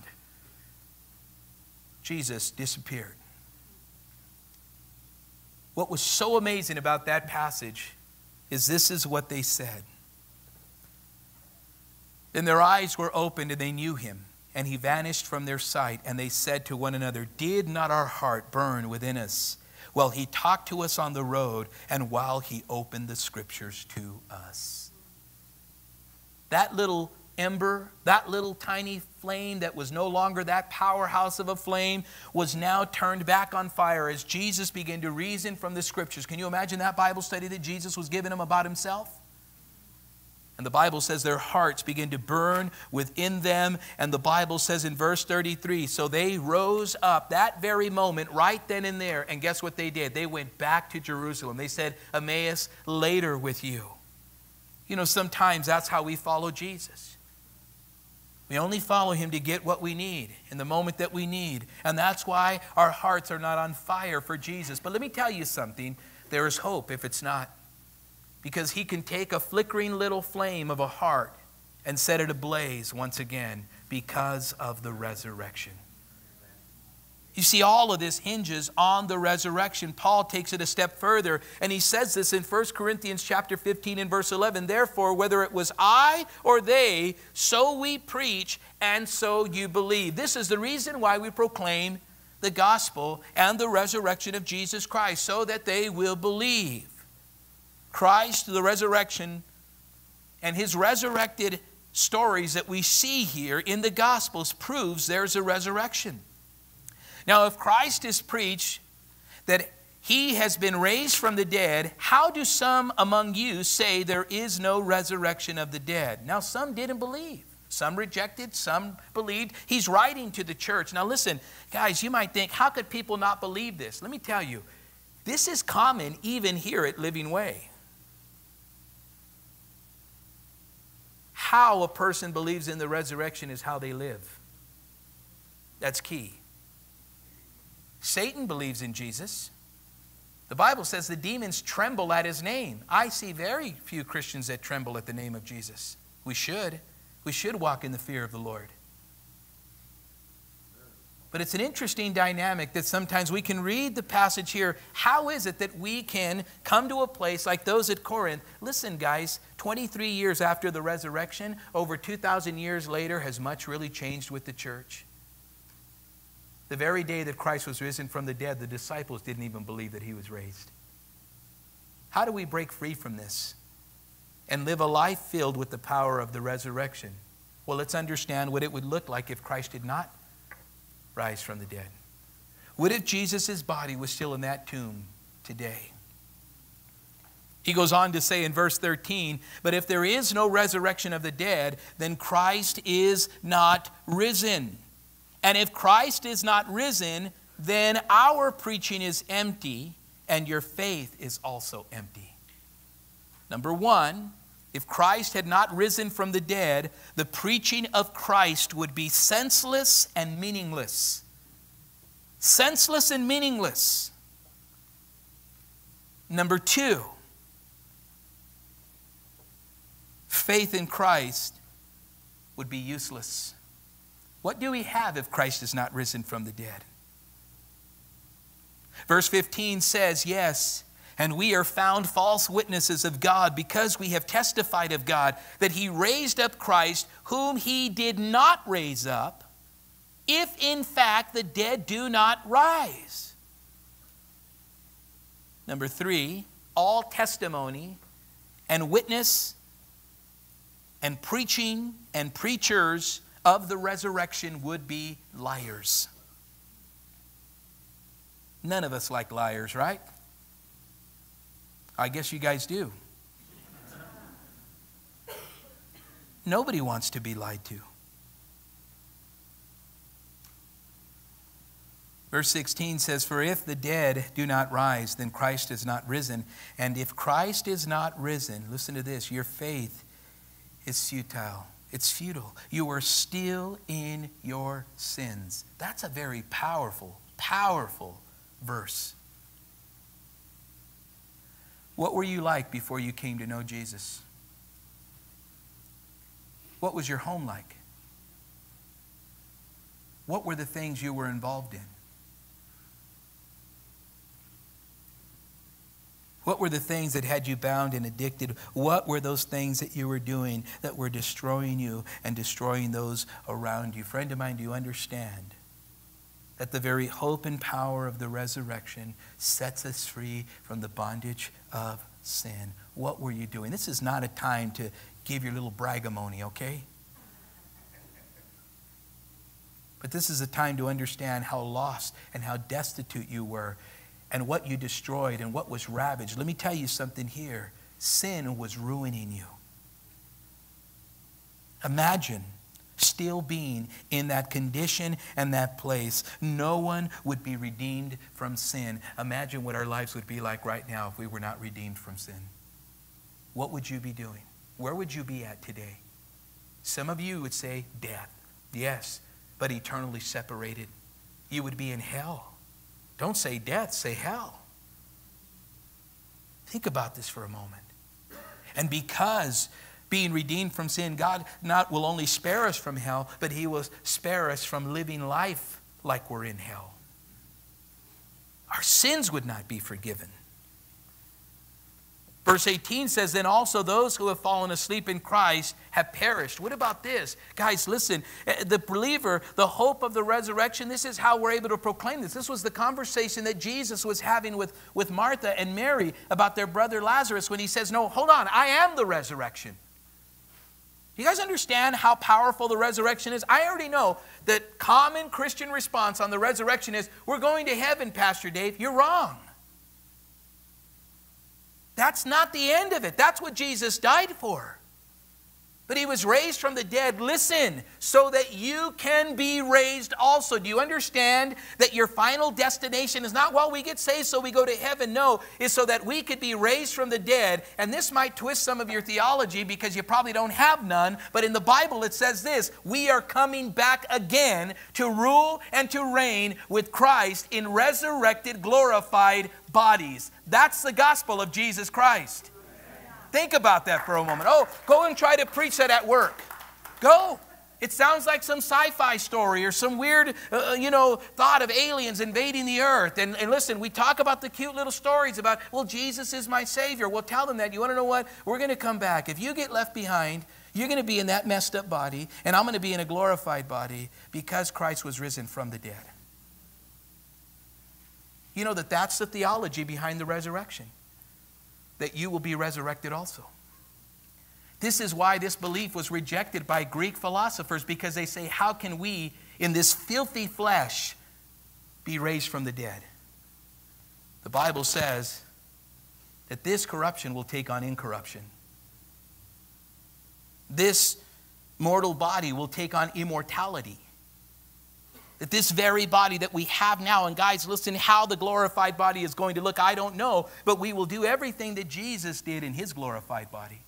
Jesus disappeared. What was so amazing about that passage is this is what they said. Then their eyes were opened and they knew him and he vanished from their sight. And they said to one another, Did not our heart burn within us while he talked to us on the road and while he opened the scriptures to us? That little ember, that little tiny flame that was no longer that powerhouse of a flame, was now turned back on fire as Jesus began to reason from the scriptures. Can you imagine that Bible study that Jesus was giving them about himself? And the Bible says their hearts begin to burn within them. And the Bible says in verse 33 so they rose up that very moment, right then and there. And guess what they did? They went back to Jerusalem. They said, Emmaus, later with you. You know, sometimes that's how we follow Jesus. We only follow him to get what we need in the moment that we need. And that's why our hearts are not on fire for Jesus. But let me tell you something there is hope if it's not because he can take a flickering little flame of a heart and set it ablaze once again because of the resurrection. You see, all of this hinges on the resurrection. Paul takes it a step further, and he says this in 1 Corinthians chapter 15 and verse 11. Therefore, whether it was I or they, so we preach, and so you believe. This is the reason why we proclaim the gospel and the resurrection of Jesus Christ, so that they will believe. Christ, the resurrection, and his resurrected stories that we see here in the Gospels proves there's a resurrection. Now, if Christ is preached that he has been raised from the dead, how do some among you say there is no resurrection of the dead? Now, some didn't believe. Some rejected, some believed. He's writing to the church. Now, listen, guys, you might think, how could people not believe this? Let me tell you, this is common even here at Living Way. How a person believes in the resurrection is how they live. That's key. Satan believes in Jesus. The Bible says the demons tremble at his name. I see very few Christians that tremble at the name of Jesus. We should. We should walk in the fear of the Lord. But it's an interesting dynamic that sometimes we can read the passage here. How is it that we can come to a place like those at Corinth? Listen, guys, 23 years after the resurrection, over 2,000 years later, has much really changed with the church? The very day that Christ was risen from the dead, the disciples didn't even believe that he was raised. How do we break free from this and live a life filled with the power of the resurrection? Well, let's understand what it would look like if Christ did not rise from the dead? What if Jesus' body was still in that tomb today? He goes on to say in verse 13, But if there is no resurrection of the dead, then Christ is not risen. And if Christ is not risen, then our preaching is empty, and your faith is also empty. Number one, if Christ had not risen from the dead, the preaching of Christ would be senseless and meaningless. Senseless and meaningless. Number two, faith in Christ would be useless. What do we have if Christ is not risen from the dead? Verse 15 says, Yes, and we are found false witnesses of God because we have testified of God that He raised up Christ, whom He did not raise up, if in fact the dead do not rise. Number three, all testimony and witness and preaching and preachers of the resurrection would be liars. None of us like liars, right? I guess you guys do. Nobody wants to be lied to. Verse 16 says, For if the dead do not rise, then Christ is not risen. And if Christ is not risen, listen to this, your faith is futile. It's futile. You are still in your sins. That's a very powerful, powerful verse. What were you like before you came to know Jesus? What was your home like? What were the things you were involved in? What were the things that had you bound and addicted? What were those things that you were doing that were destroying you and destroying those around you? Friend of mine, do you understand that the very hope and power of the resurrection sets us free from the bondage of sin? What were you doing? This is not a time to give your little bragamony, okay? But this is a time to understand how lost and how destitute you were and what you destroyed and what was ravaged. Let me tell you something here sin was ruining you. Imagine still being in that condition and that place. No one would be redeemed from sin. Imagine what our lives would be like right now if we were not redeemed from sin. What would you be doing? Where would you be at today? Some of you would say death. Yes, but eternally separated. You would be in hell. Don't say death, say hell. Think about this for a moment. And because being redeemed from sin, God not will only spare us from hell, but He will spare us from living life like we're in hell. Our sins would not be forgiven. Verse 18 says, Then also those who have fallen asleep in Christ have perished. What about this? Guys, listen. Eh, the believer, the hope of the resurrection, this is how we're able to proclaim this. This was the conversation that Jesus was having with, with Martha and Mary about their brother Lazarus when he says, No, hold on, I am the resurrection. You guys understand how powerful the resurrection is? I already know that common Christian response on the resurrection is, We're going to heaven, Pastor Dave. You're wrong. That's not the end of it. That's what Jesus died for. But he was raised from the dead, listen, so that you can be raised also. Do you understand that your final destination is not, well, we get saved so we go to heaven? No, is so that we could be raised from the dead. And this might twist some of your theology because you probably don't have none. But in the Bible it says this we are coming back again to rule and to reign with Christ in resurrected, glorified bodies. That's the gospel of Jesus Christ. Think about that for a moment. Oh, go and try to preach that at work. Go. It sounds like some sci fi story or some weird, uh, uh, you know, thought of aliens invading the earth. And, and listen, we talk about the cute little stories about, well, Jesus is my Savior. Well, tell them that. You want to know what? We're going to come back. If you get left behind, you're going to be in that messed up body, and I'm going to be in a glorified body because Christ was risen from the dead. You know that that's the theology behind the resurrection, that you will be resurrected also. This is why this belief was rejected by Greek philosophers because they say, How can we, in this filthy flesh, be raised from the dead? The Bible says that this corruption will take on incorruption. This mortal body will take on immortality. That this very body that we have now, and guys, listen, how the glorified body is going to look, I don't know, but we will do everything that Jesus did in his glorified body.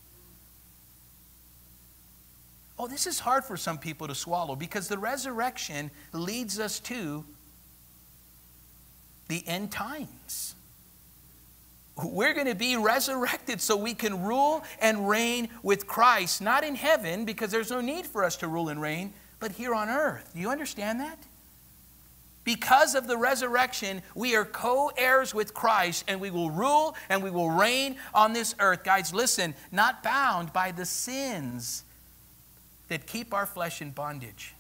Oh, this is hard for some people to swallow because the resurrection leads us to the end times. We're going to be resurrected so we can rule and reign with Christ, not in heaven because there's no need for us to rule and reign, but here on earth. Do you understand that? Because of the resurrection, we are co heirs with Christ and we will rule and we will reign on this earth. Guys, listen, not bound by the sins that keep our flesh in bondage.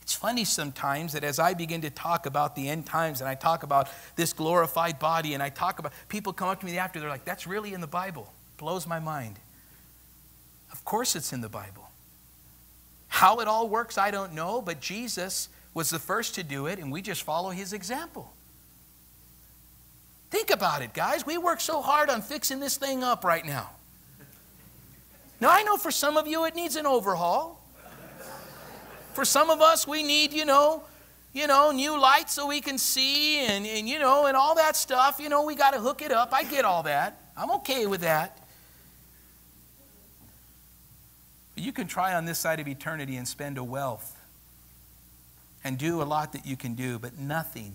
It's funny sometimes that as I begin to talk about the end times and I talk about this glorified body and I talk about people come up to me after they're like, that's really in the Bible. Blows my mind. Of course it's in the Bible. How it all works, I don't know, but Jesus was the first to do it, and we just follow his example. Think about it, guys. We work so hard on fixing this thing up right now. Now, I know for some of you it needs an overhaul. For some of us, we need, you know, you know, new lights so we can see and, and you know, and all that stuff. You know, we got to hook it up. I get all that. I'm okay with that. But you can try on this side of eternity and spend a wealth and do a lot that you can do, but nothing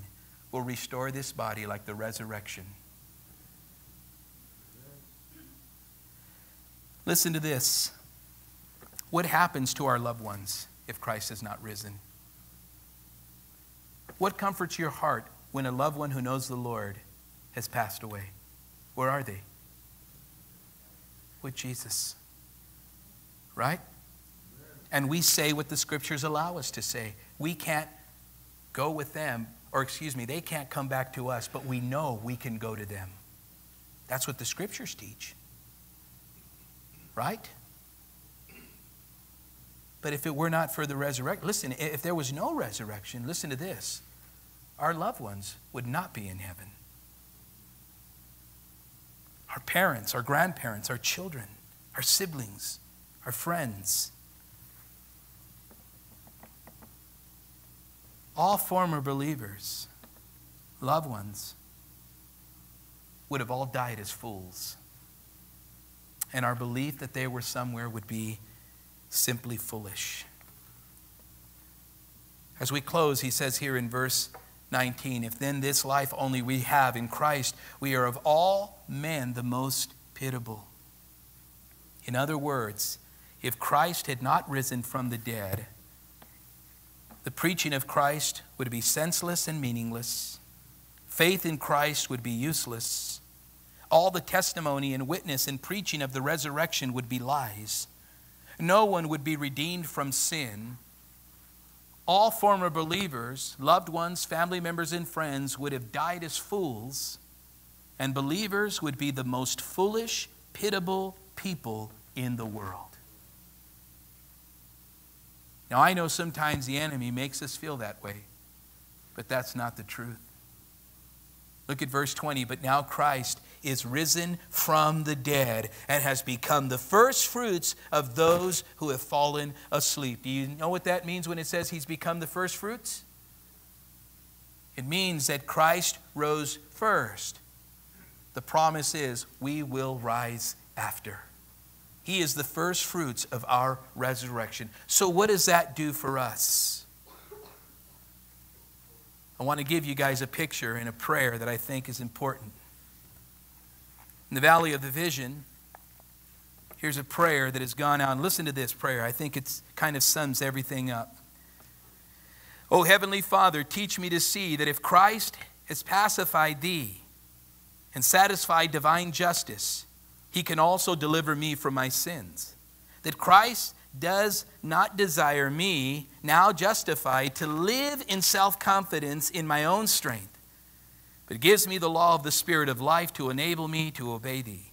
will restore this body like the resurrection. Listen to this. What happens to our loved ones if Christ has not risen? What comforts your heart when a loved one who knows the Lord has passed away? Where are they? With Jesus. Right? And we say what the scriptures allow us to say. We can't go with them, or excuse me, they can't come back to us, but we know we can go to them. That's what the scriptures teach. Right? But if it were not for the resurrection, listen, if there was no resurrection, listen to this our loved ones would not be in heaven. Our parents, our grandparents, our children, our siblings, our friends. All former believers, loved ones, would have all died as fools. And our belief that they were somewhere would be simply foolish. As we close, he says here in verse 19, If then this life only we have in Christ, we are of all men the most pitiable. In other words, if Christ had not risen from the dead, the preaching of Christ would be senseless and meaningless. Faith in Christ would be useless. All the testimony and witness and preaching of the resurrection would be lies. No one would be redeemed from sin. All former believers, loved ones, family members, and friends would have died as fools, and believers would be the most foolish, pitiable people in the world. Now, I know sometimes the enemy makes us feel that way, but that's not the truth. Look at verse 20. But now Christ is risen from the dead and has become the first fruits of those who have fallen asleep. Do you know what that means when it says he's become the first fruits? It means that Christ rose first. The promise is we will rise after. He is the first fruits of our resurrection. So, what does that do for us? I want to give you guys a picture and a prayer that I think is important. In the valley of the vision, here's a prayer that has gone out. Listen to this prayer. I think it kind of sums everything up. Oh, Heavenly Father, teach me to see that if Christ has pacified thee and satisfied divine justice, he can also deliver me from my sins. That Christ does not desire me, now justified, to live in self confidence in my own strength, but gives me the law of the Spirit of life to enable me to obey thee.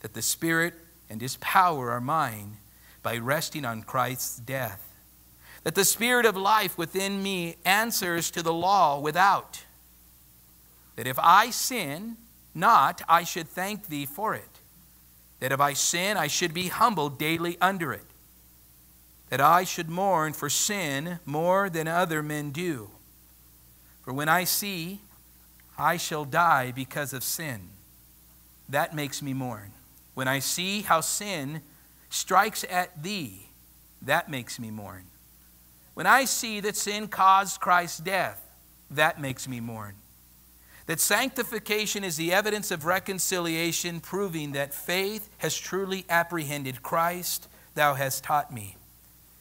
That the Spirit and his power are mine by resting on Christ's death. That the Spirit of life within me answers to the law without. That if I sin not, I should thank thee for it that if I sin, I should be humbled daily under it, that I should mourn for sin more than other men do. For when I see I shall die because of sin, that makes me mourn. When I see how sin strikes at thee, that makes me mourn. When I see that sin caused Christ's death, that makes me mourn. That sanctification is the evidence of reconciliation, proving that faith has truly apprehended Christ, thou hast taught me.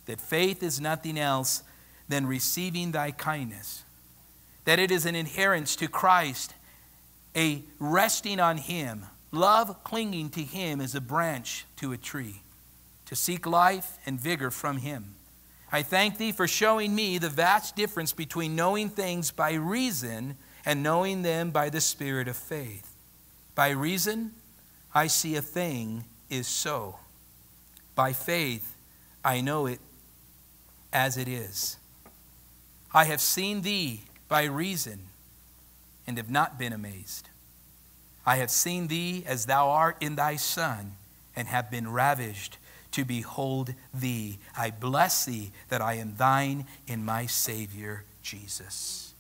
That faith is nothing else than receiving thy kindness. That it is an adherence to Christ, a resting on him. Love clinging to him as a branch to a tree, to seek life and vigor from him. I thank thee for showing me the vast difference between knowing things by reason and knowing them by the Spirit of faith. By reason, I see a thing is so. By faith, I know it as it is. I have seen thee by reason and have not been amazed. I have seen thee as thou art in thy Son and have been ravished to behold thee. I bless thee that I am thine in my Savior Jesus.